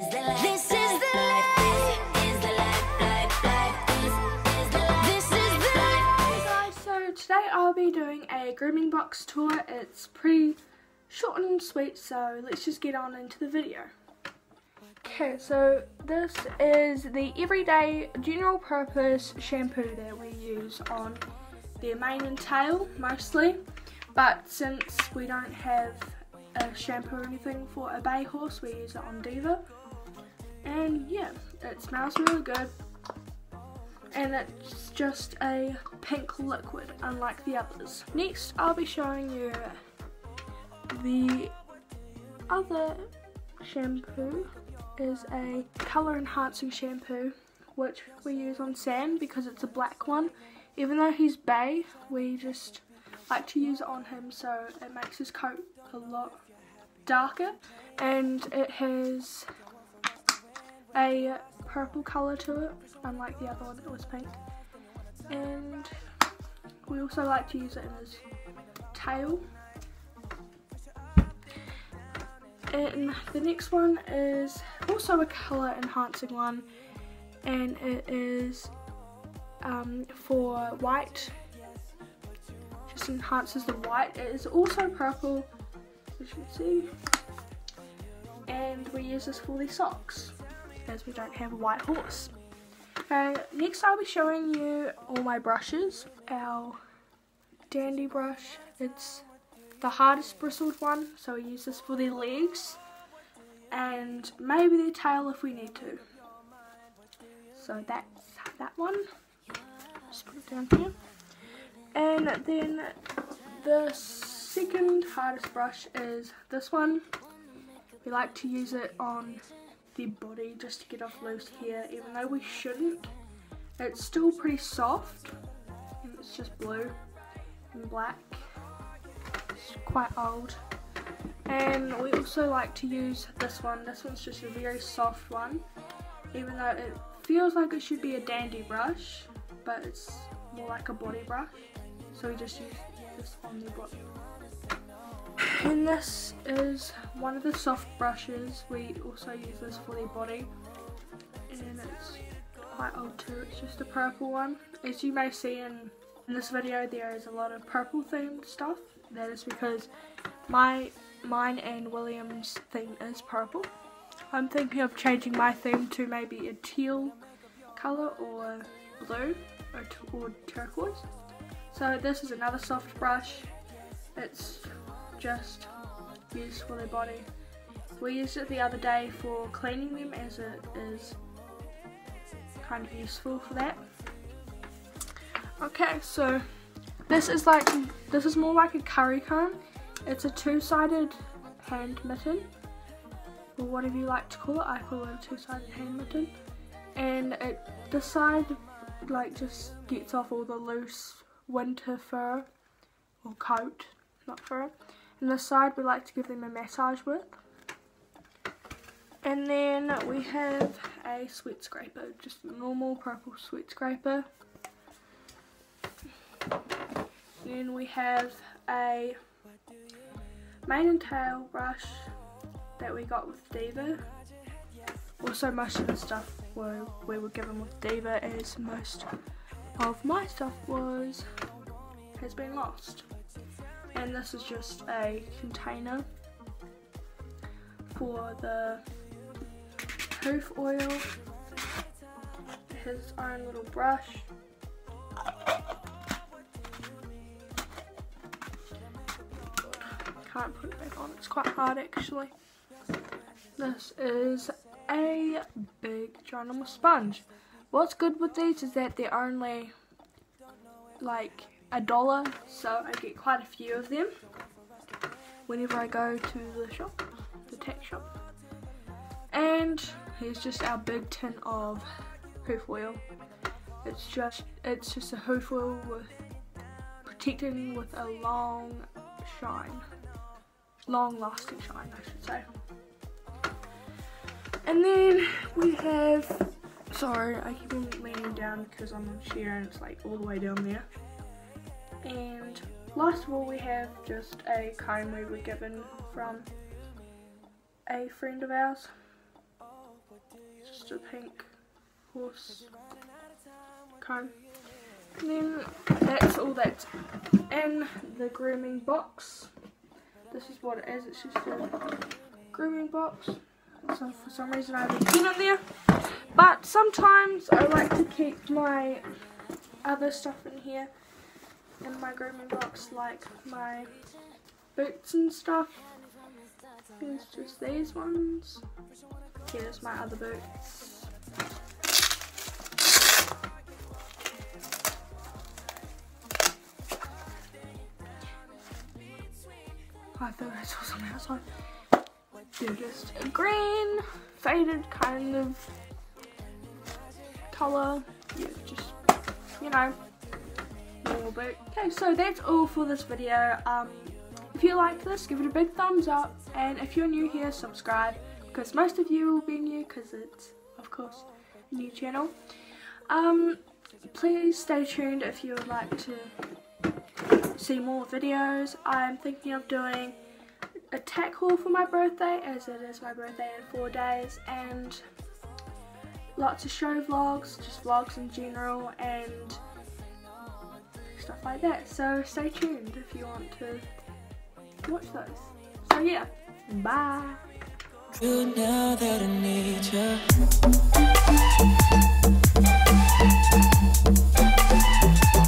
This is the life. Guys, so today I'll be doing a grooming box tour. It's pretty short and sweet, so let's just get on into the video. Okay, so this is the everyday general purpose shampoo that we use on their mane and tail mostly. But since we don't have a shampoo or anything for a bay horse, we use it on Diva. And yeah, it smells really good and it's just a pink liquid unlike the others. Next I'll be showing you the other shampoo is a colour enhancing shampoo which we use on Sam because it's a black one. Even though he's bay we just like to use it on him so it makes his coat a lot darker and it has a purple colour to it, unlike the other one that was pink. And we also like to use it in his tail. And the next one is also a colour enhancing one and it is um, for white, just enhances the white. It is also purple, as you can see, and we use this for the socks as we don't have a white horse. Okay, next I'll be showing you all my brushes. Our dandy brush, it's the hardest bristled one, so we use this for the legs and maybe the tail if we need to. So that's that one. Just put it down here. And then the second hardest brush is this one. We like to use it on the body just to get off loose here, even though we shouldn't. It's still pretty soft and it's just blue and black. It's quite old. And we also like to use this one. This one's just a very soft one even though it feels like it should be a dandy brush but it's more like a body brush. So we just use this on the body. And this is one of the soft brushes. We also use this for the body. And it's quite old too. It's just a purple one. As you may see in, in this video, there is a lot of purple themed stuff. That is because my mine and William's theme is purple. I'm thinking of changing my theme to maybe a teal colour or blue or, or turquoise. So this is another soft brush. It's just used for their body. We used it the other day for cleaning them as it is kind of useful for that. Okay, so this is like, this is more like a curry comb. It's a two-sided hand mitten, or whatever you like to call it. I call it a two-sided hand mitten. And it, this side like just gets off all the loose winter fur or coat, not fur. And this side we like to give them a massage with. And then we have a sweat scraper, just a normal purple sweat scraper. Then we have a mane and tail brush that we got with Diva. Also most of the stuff were, we were given with Diva as most of my stuff was has been lost and this is just a container for the hoof oil. his own little brush. Can't put it back on, it's quite hard actually. This is a big ginormous sponge. What's good with these is that they're only like a dollar so I get quite a few of them whenever I go to the shop, the tack shop. And here's just our big tin of hoof oil. It's just it's just a hoof oil with protecting with a long shine. Long lasting shine I should say. And then we have sorry I keep on leaning down because I'm on chair and it's like all the way down there. And last of all we have just a comb we were given from a friend of ours. Just a pink horse comb. And then that's all that's in the grooming box. This is what it is, it's just a grooming box. So for some reason I have a pen in there. But sometimes I like to keep my other stuff in here in my grooming box like my boots and stuff. Here's just these ones. Here's my other boots. I thought I saw something outside. They're just a green, faded kind of colour. Yeah, just, you know, boot. Okay, so that's all for this video. Um, if you liked this, give it a big thumbs up. And if you're new here, subscribe. Because most of you will be new because it's, of course, a new channel. Um, please stay tuned if you would like to see more videos. I'm thinking of doing a tack haul for my birthday as it is my birthday in four days and lots of show vlogs, just vlogs in general and stuff like that. So stay tuned if you want to watch those. So yeah, bye. True now that I need you.